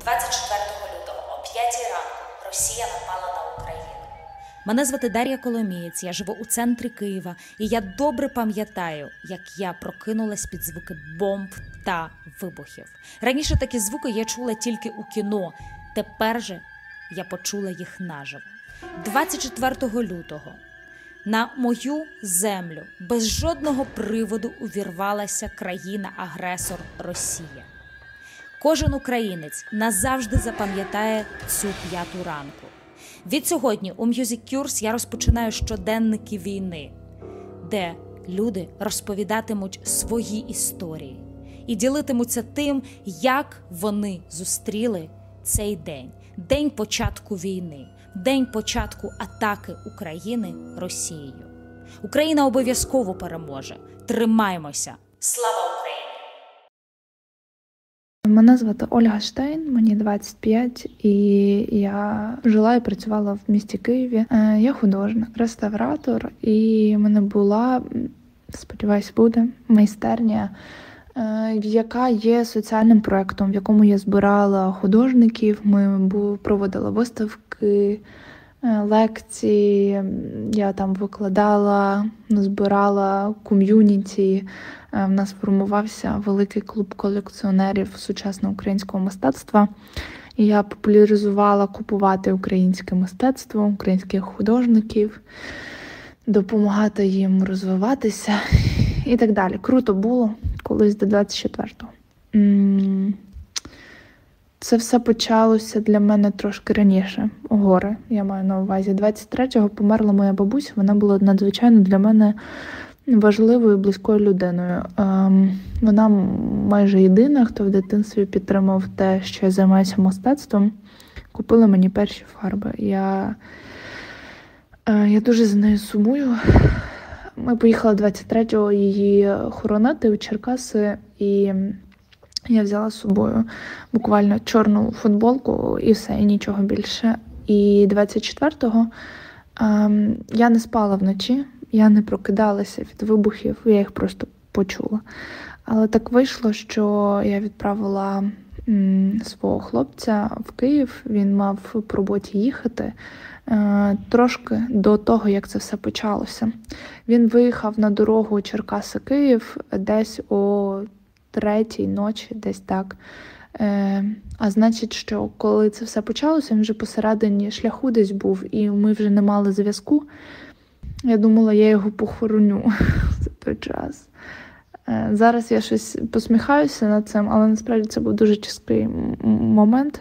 24 лютого о 5 ранку Росія напала на Україну. Мене звати Дар'я Коломієць, я живу у центрі Києва, і я добре пам'ятаю, як я прокинулась під звуки бомб та вибухів. Раніше такі звуки я чула тільки у кіно. Тепер же я почула їх наживо. 24 лютого на мою землю без жодного приводу увірвалася країна-агресор Росія. Кожен українець назавжди запам'ятає цю п'яту ранку. Від сьогодні у Music Cures я розпочинаю щоденники війни, де люди розповідатимуть свої історії і ділитимуться тим, як вони зустріли цей день, день початку війни, день початку атаки України Росією. Україна обов'язково переможе. Тримаймося! Слава! Мене звати Ольга Штейн, мені 25, і я жила і працювала в місті Києві. Е, Я художник, реставратор, і в мене була, сподіваюсь, буде майстерня, е, яка є соціальним проектом, в якому я збирала художників. Ми проводили виставки, е, лекції. Я там викладала, збирала ком'юніті. Е, В нас формувався великий клуб колекціонерів сучасного українського мистецтва. І я популяризувала купувати українське мистецтво, українських художників, допомагати їм розвиватися і так далі. Круто було колись до 24-го. Це все почалося для мене трошки раніше. Гори, я маю на увазі. 23-го померла моя бабуся. Вона була надзвичайно для мене важливою близькою людиною. Ем, вона майже єдина, хто в дитинстві підтримав те, що я займаюся мистецтвом. Купила мені перші фарби. Я, е, я дуже за нею сумую. Ми поїхали 23-го її хоронити у Черкаси, і я взяла з собою буквально чорну футболку і все, і нічого більше. І 24-го ем, я не спала вночі. Я не прокидалася від вибухів, я їх просто почула. Але так вийшло, що я відправила свого хлопця в Київ. Він мав по роботі їхати е, трошки до того, як це все почалося. Він виїхав на дорогу Черкаси-Київ десь о третій ночі, десь так. Е, а значить, що коли це все почалося, він вже посередині шляху десь був, і ми вже не мали зв'язку. Я думала, я його похороню за той час. Е, Зараз я щось посміхаюся над цим, але насправді це був дуже м- момент.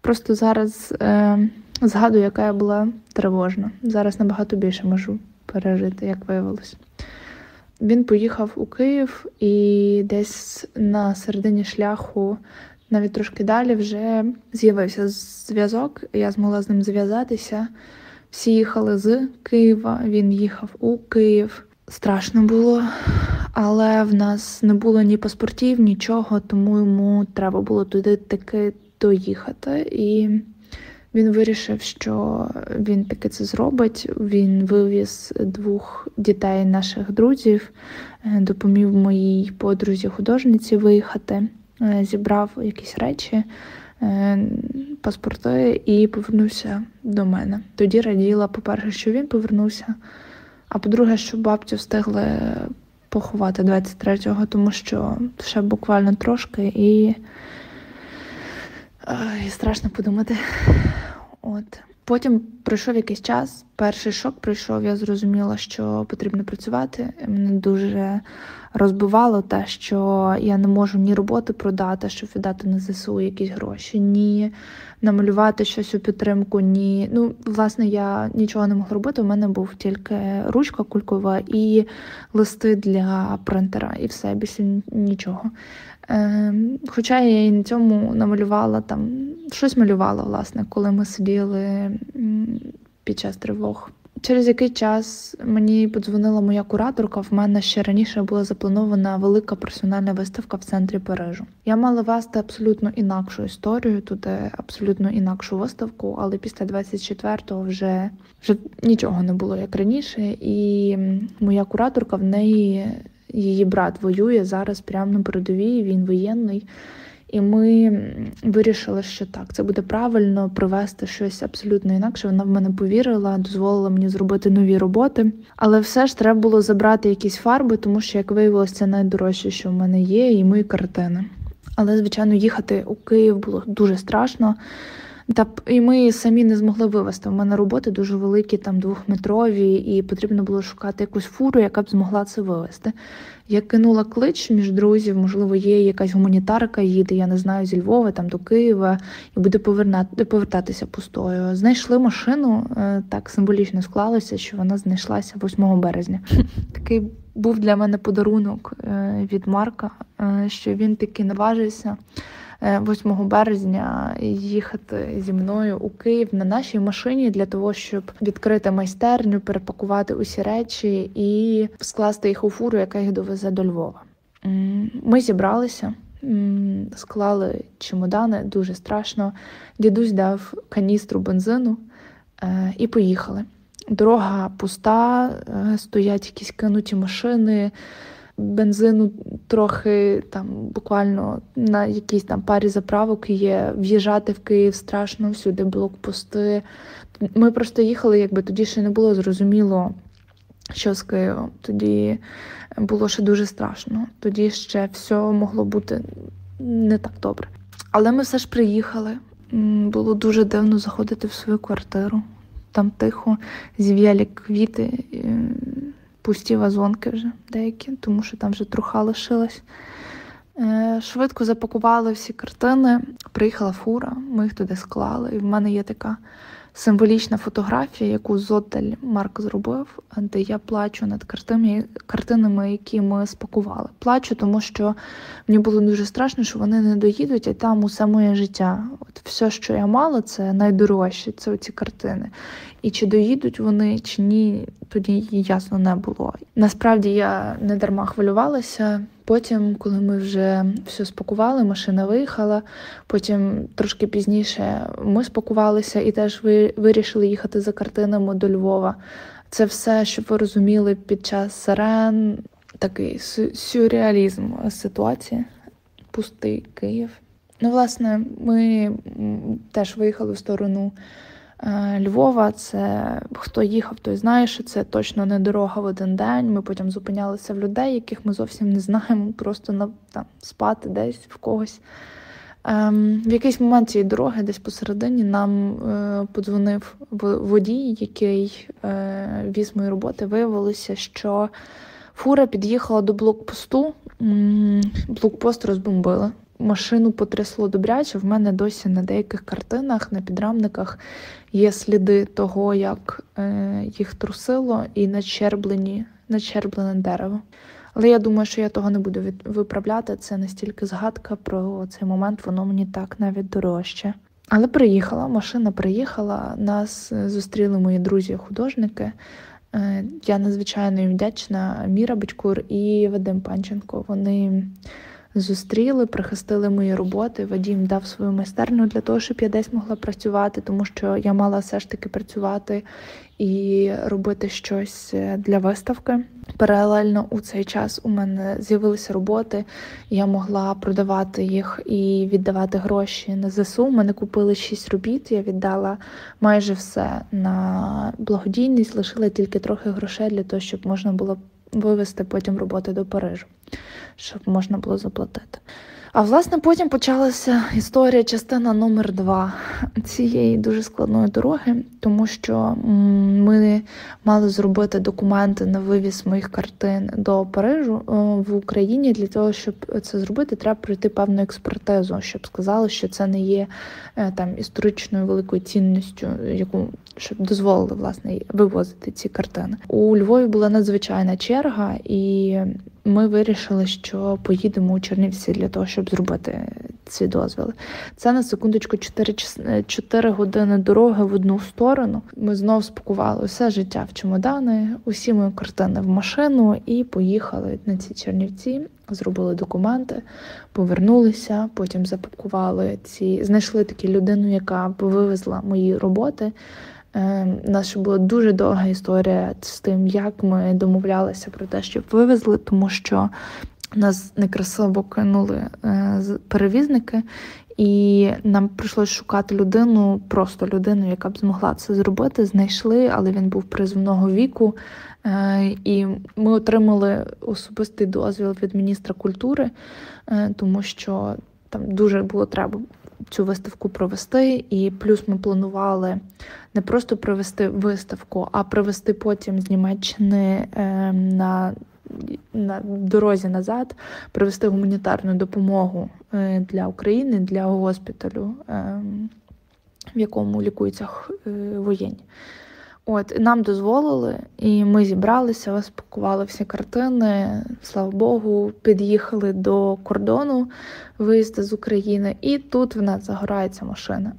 Просто зараз е, згадую, яка я була тривожна. Зараз набагато більше можу пережити, як виявилось. Він поїхав у Київ і десь на середині шляху, навіть трошки далі, вже з'явився зв'язок. Я змогла з ним зв'язатися. Всі їхали з Києва, він їхав у Київ. Страшно було, але в нас не було ні паспортів, нічого, тому йому треба було туди таки доїхати. І він вирішив, що він таки це зробить. Він вивіз двох дітей наших друзів, е, допоміг моїй подрузі художниці виїхати, е, зібрав якісь речі паспорти і повернувся до мене. Тоді раділа, по-перше, що він повернувся, а по-друге, що бабцю встигли поховати 23-го, тому що ще буквально трошки і, і страшно подумати. От. Потім пройшов якийсь час. Перший шок прийшов, я зрозуміла, що потрібно працювати. Мене дуже розбивало те, що я не можу ні роботи продати, щоб віддати на ЗСУ якісь гроші, ні намалювати щось у підтримку, ні. Ну, власне, я нічого не могла робити. У мене був тільки ручка кулькова і листи для принтера, і все, більше нічого. Е, Хоча я і на цьому намалювала там, щось малювала, власне, коли ми сиділи під час тривог. Через який час мені подзвонила моя кураторка. В мене ще раніше була запланована велика персональна виставка в центрі Парижу. Я мала вести абсолютно інакшу історію, туди абсолютно інакшу виставку, але після 24-го вже, вже нічого не було як раніше. І моя кураторка в неї її брат воює зараз прямо на передовій, він воєнний. І ми вирішили, що так, це буде правильно привести щось абсолютно інакше. Вона в мене повірила, дозволила мені зробити нові роботи. Але все ж треба було забрати якісь фарби, тому що, як виявилося, це найдорожче, що в мене є, і мої картини. Але, звичайно, їхати у Київ було дуже страшно. Та і ми самі не змогли вивезти. У мене роботи дуже великі, там двохметрові, і потрібно було шукати якусь фуру, яка б змогла це вивезти. Я кинула клич між друзів, можливо, є якась гуманітарка, їде, я не знаю, зі Львова там до Києва і буде повертатися пустою. Знайшли машину, е, так символічно склалося, що вона знайшлася 8 березня. Такий був для мене подарунок е, від Марка, е, що він таки наважився. 8 е, березня їхати зі мною у Київ на нашій машині для того, щоб відкрити майстерню, перепакувати усі речі і скласти їх у фуру, яка їх довезе до Львова. Ми зібралися, склали чемодани, дуже страшно. Дідусь дав каністру бензину е, і поїхали. Дорога пуста, е, стоять якісь кинуті машини бензину трохи там буквально на якійсь там парі заправок є. В'їжджати в Київ страшно, всюди блокпости. Ми просто їхали, якби тоді ще не було зрозуміло, що з Києвом. Тоді було ще дуже страшно. Тоді ще все могло бути не так добре. Але ми все ж приїхали. Було дуже дивно заходити в свою квартиру. Там тихо, зів'ялі квіти пусті вазонки вже деякі, тому що там вже труха лишилась. Е, швидко запакували всі картини. Приїхала фура, ми їх туди склали. І в мене є така символічна фотографія, яку Зотель Марк зробив, де я плачу над картинами, які ми спакували. Плачу, тому що мені було дуже страшно, що вони не доїдуть, а там усе моє життя. От все, що я мала, це найдорожче, це оці картини. І чи доїдуть вони, чи ні, тоді ясно не було. Насправді я не дарма хвилювалася. Потім, коли ми вже все спакували, машина виїхала. Потім трошки пізніше ми спакувалися і теж вирішили їхати за картинами до Львова. Це все, щоб ви розуміли, під час сирен такий сюрреалізм ситуації. Пустий Київ. Ну, власне, ми теж виїхали в сторону. Е, Львова, це хто їхав, той знає, що це точно не дорога в один день. Ми потім зупинялися в людей, яких ми зовсім не знаємо, просто на там спати десь в когось. Ем, В якийсь момент цієї дороги, десь посередині, нам е, подзвонив водій, який е, віз мої роботи. Виявилося, що фура під'їхала до блокпосту, блокпост розбомбили. Машину потрясло добряче. В мене досі на деяких картинах, на підрамниках є сліди того, як е, їх трусило, і начерблені, начерблене дерево. Але я думаю, що я того не буду виправляти. Це настільки згадка про цей момент, воно мені так навіть дорожче. Але приїхала, машина приїхала, нас зустріли мої друзі-художники. Е, я надзвичайно їм вдячна Міра Бочкур і Вадим Панченко. Вони зустріли, прихистили мої роботи. Вадім дав свою майстерню для того, щоб я десь могла працювати, тому що я мала все ж таки працювати і робити щось е, для виставки. Паралельно у цей час у мене з'явилися роботи, я могла продавати їх і віддавати гроші на ЗСУ. Мене купили шість робіт. Я віддала майже все на благодійність, лишила тільки трохи грошей для того, щоб можна було вивезти потім роботи до Парижу, щоб можна було заплатити. А власне потім почалася історія, частина номер два цієї дуже складної дороги, тому що ми мали зробити документи на вивіз моїх картин до Парижу е, в Україні. Для того, щоб це зробити, треба пройти певну експертизу, щоб сказали, що це не є е, там історичною великою цінністю, яку щоб дозволили власне вивозити ці картини. У Львові була надзвичайна черга, і ми вирішили, що поїдемо у Чернівці для того, щоб зробити ці дозволи. Це на секундочку 4, 4 години дороги в одну сторону. Ми знов спакували все життя в чемодани, усі мої картини в машину і поїхали на ці Чернівці. Зробили документи, повернулися, потім запакували ці, знайшли таку людину, яка вивезла мої роботи. У нас ще була дуже довга історія з тим, як ми домовлялися про те, щоб вивезли, тому що Нас некрасиво кинули е, перевізники, і нам прийшлося шукати людину, просто людину, яка б змогла це зробити. Знайшли, але він був призовного віку. Е, і ми отримали особистий дозвіл від міністра культури, е, тому що там дуже було треба цю виставку провести. І плюс ми планували не просто провести виставку, а провести потім з Німеччини на на дорозі назад провести гуманітарну допомогу е, для України, для госпіталю, е, в якому лікуються е, воєнні. От нам дозволили, і ми зібралися, розпакували всі картини. Слава Богу, під'їхали до кордону виїзду з України, і тут в нас загорається машина.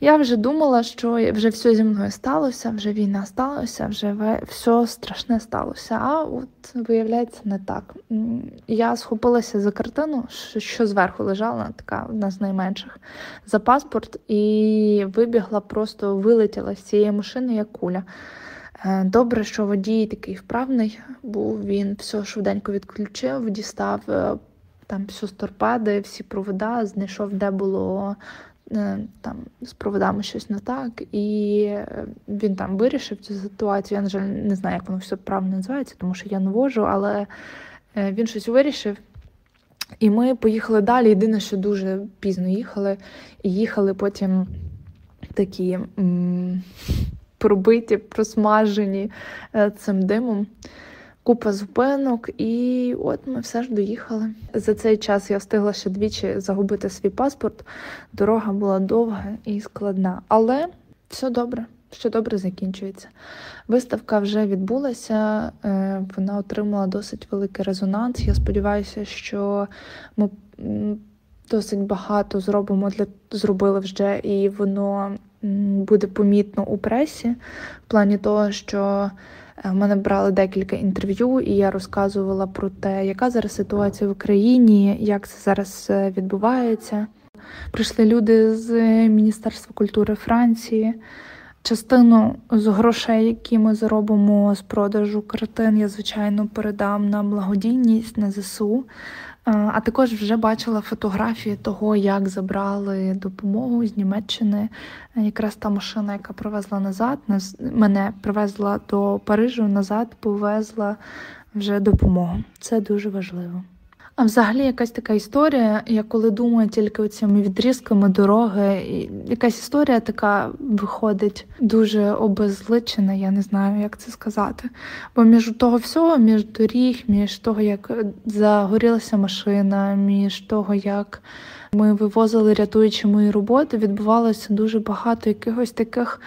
Я вже думала, що вже все зі мною сталося, вже війна сталася, вже все страшне сталося. А от виявляється не так. Я схопилася за картину, що зверху лежала, така одна з найменших, за паспорт, і вибігла, просто вилетіла з цієї машини як куля. Е, добре, що водій такий вправний, був він все швиденько відключив, дістав е, там всю торпеди, всі провода, знайшов, де було там з проводами щось не так, і е, він там вирішив цю ситуацію. Я, на жаль, не знаю, як воно все правильно називається, тому що я не вожу, але е, він щось вирішив. І ми поїхали далі. Єдине, що дуже пізно їхали, і їхали потім такі м- пробиті, просмажені цим димом купа зупинок, і от ми все ж доїхали. За цей час я встигла ще двічі загубити свій паспорт. Дорога була довга і складна, але все добре. Що добре закінчується. Виставка вже відбулася, е, вона отримала досить великий резонанс. Я сподіваюся, що ми досить багато зробимо для зробили вже, і воно буде помітно у пресі в плані того, що в е, мене брали декілька інтерв'ю, і я розказувала про те, яка зараз ситуація в Україні, як це зараз е, відбувається. Прийшли люди з Міністерства культури Франції. Частину з грошей, які ми заробимо з продажу картин, я звичайно передам на благодійність на ЗСУ. А також вже бачила фотографії того, як забрали допомогу з Німеччини. Якраз та машина, яка привезла назад, мене привезла до Парижу, назад повезла вже допомогу. Це дуже важливо. А взагалі якась така історія, я коли думаю тільки цими відрізками дороги, якась історія така виходить дуже обезличена, я не знаю, як це сказати. Бо між того всього, між доріг, між того, як загорілася машина, між того, як ми вивозили, рятуючи мої роботи, відбувалося дуже багато якихось таких.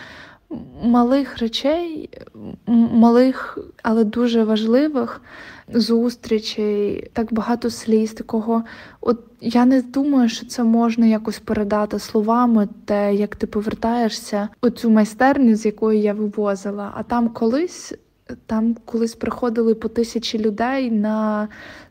Малих речей, малих, але дуже важливих, зустрічей, так багато сліз, такого. От я не думаю, що це можна якось передати словами, те, як ти повертаєшся оцю майстерню, з якої я вивозила. А там колись там колись приходили по тисячі людей на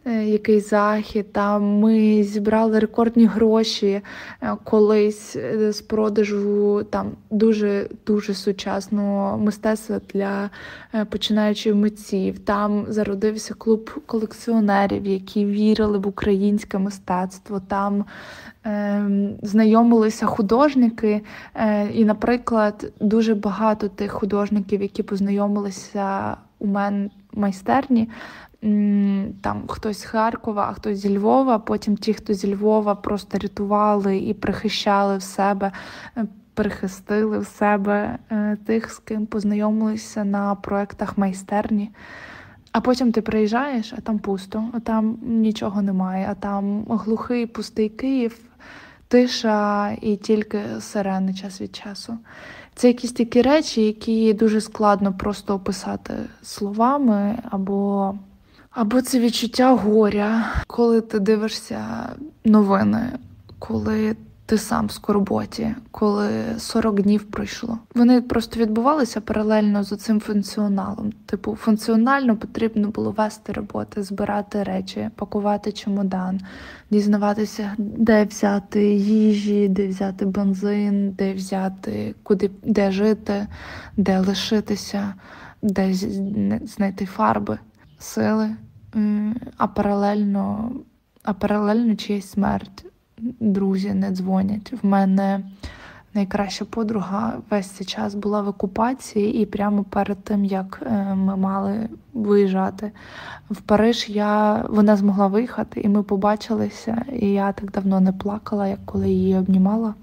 е, якийсь захід. Там ми зібрали рекордні гроші е, колись е, з продажу там дуже дуже сучасного мистецтва для починаючих митців. Там зародився клуб колекціонерів, які вірили в українське мистецтво. Там Ем, знайомилися художники, і, наприклад, дуже багато тих художників, які познайомилися у мене майстерні. Там хтось з Харкова, а хтось зі Львова. Потім ті, хто зі Львова, просто рятували і прихищали в себе, е, прихистили в себе е, тих, з ким познайомилися на проектах майстерні. А потім ти приїжджаєш, а там пусто, а там нічого немає, а там глухий пустий Київ, тиша і тільки сирени час від часу. Це якісь такі речі, які дуже складно просто описати словами, або або це відчуття горя, коли ти дивишся новини, коли ти сам в скорботі, коли 40 днів пройшло. Вони просто відбувалися паралельно з цим функціоналом. Типу, функціонально потрібно було вести роботи, збирати речі, пакувати чемодан, дізнаватися, де взяти їжі, де взяти бензин, де взяти, куди де жити, де лишитися, де знайти фарби, сили. А паралельно, а паралельно чиясь смерть. Друзі не дзвонять. В мене найкраща подруга весь цей час була в окупації, і прямо перед тим, як е, ми мали виїжджати в Париж, я, вона змогла виїхати, і ми побачилися. І я так давно не плакала, як коли її обнімала.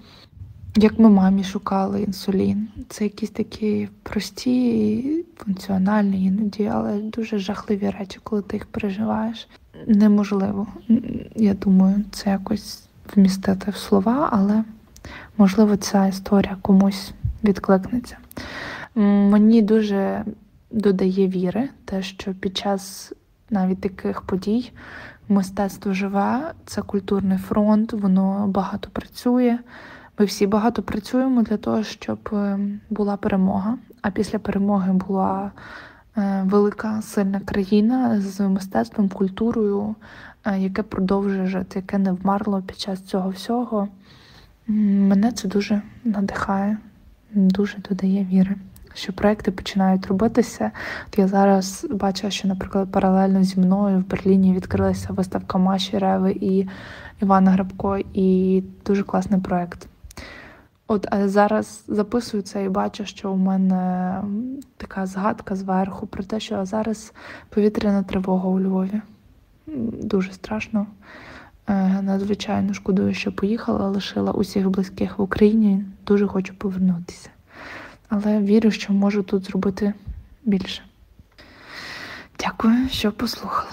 Як ми мамі шукали інсулін. Це якісь такі прості, функціональні іноді, але дуже жахливі речі, коли ти їх переживаєш. Неможливо. Я думаю, це якось вмістити в слова, але можливо ця історія комусь відкликнеться. Мені дуже додає віри, те, що під час навіть таких подій мистецтво живе, це культурний фронт, воно багато працює. Ми всі багато працюємо для того, щоб е, була перемога. А після перемоги була е, велика сильна країна з мистецтвом, культурою, е, яке продовжує жити, яке не вмерло під час цього всього. Мене це дуже надихає, дуже додає віри, що проекти починають робитися. От я зараз бачу, що, наприклад, паралельно зі мною в Берліні відкрилася виставка Маші Реви і Івана Грабко, і дуже класний проект. От а зараз записую це і бачу, що у мене така згадка зверху про те, що зараз повітряна тривога у Львові. Дуже страшно. Е, Надзвичайно шкодую, що поїхала, лишила усіх близьких в Україні. Дуже хочу повернутися. Але вірю, що можу тут зробити більше. Дякую, що послухала.